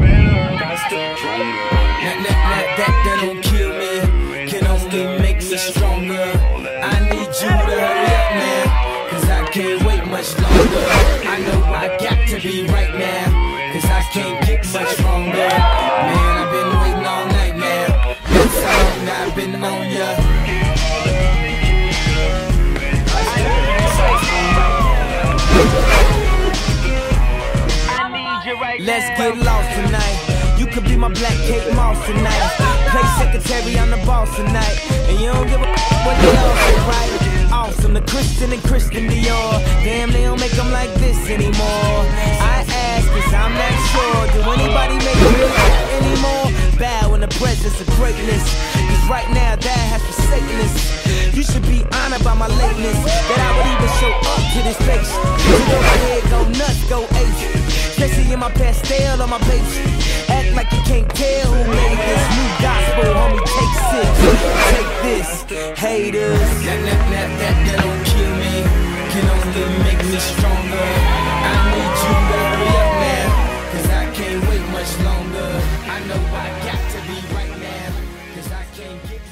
man, got stuck from That, that, that, that, that don't kill me, can only make me stronger. I need you to hurry up now, cause I can't wait much longer. I know I got to be right now, cause I can't get much stronger. Let's get lost tonight. You could be my black Kate Moss tonight. Play secretary, I'm the boss tonight. And you don't give a what they all say, right? Awesome, the Christian and Christian Dior. Damn, they don't make them like this anymore. I ask, cause I'm not sure. Do anybody make real anymore? Bow in the presence of greatness. Cause right now, that has forsaken us. You should be honored by my lateness. That I in my pastel on my page. Act like you can't tell who made this new gospel, homie. Take six, take this, haters. That, that, that, that, that don't kill me, can only make me stronger. I need you to hurry up now, cause I can't wait much longer. I know I got to be right now, cause I can't get.